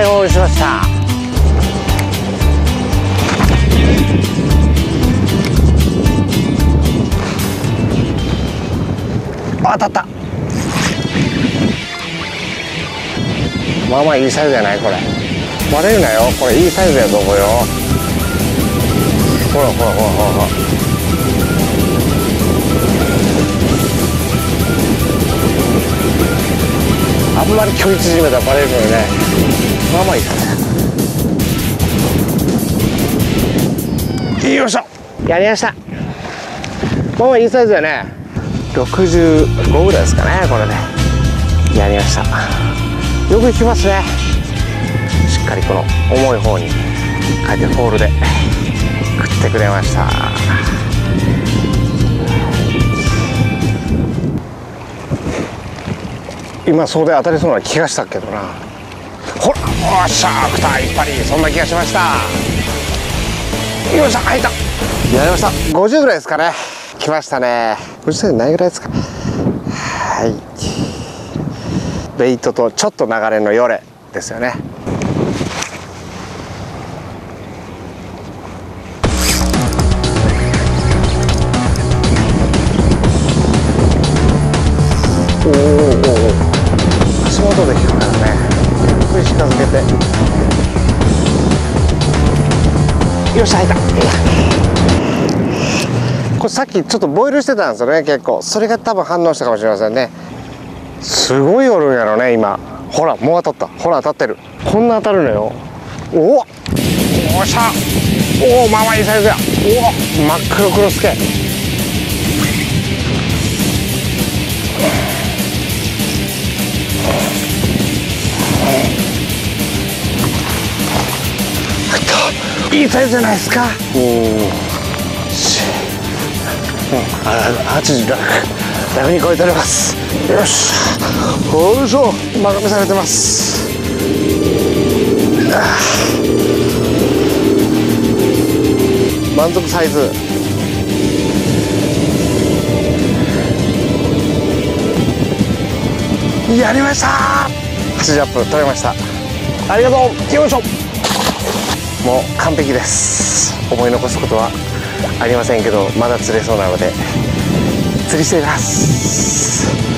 い方にしました。当たった。まあまあいいサイズじゃないこれ。割れるなよ。これいいサイズやと思うよ。ほらほらほらほらほら。あんまり距離縮めたらバレるのよね。いいサイズよいしょ。やりました。まあまあいいサイズだね65ぐらいですかねこれでやりました。よくいきますね。しっかりこの重い方にあえてホールで食ってくれました。今そうで当たりそうな気がしたけどなおっしゃー来たやっぱりそんな気がしました。よっしゃ入った。やりました。50ぐらいですかね。来ましたね。50何ぐらいですか。はい。ベイトとちょっと流れのよれですよね。おーおーおー。足元で引くからね。っくり近づけて。よし入った。これさっきちょっとボイルしてたんですよね結構。それが多分反応したかもしれませんね。すごいおるんやろね今。ほらもう当たった。ほら当たってる。こんな当たるのよ。おおおっしゃ。おおまあまあいいサイズや。おお真っ黒クロスケいいサイズじゃないですか。おおあ80ラフラフに超えております？よし。よいしょ。丸めされてます。満足サイズ。やりました。80アップ取れました。ありがとう。よいしょもう完璧です。思い残すことはありませんけどまだ釣れそうなので釣りしています。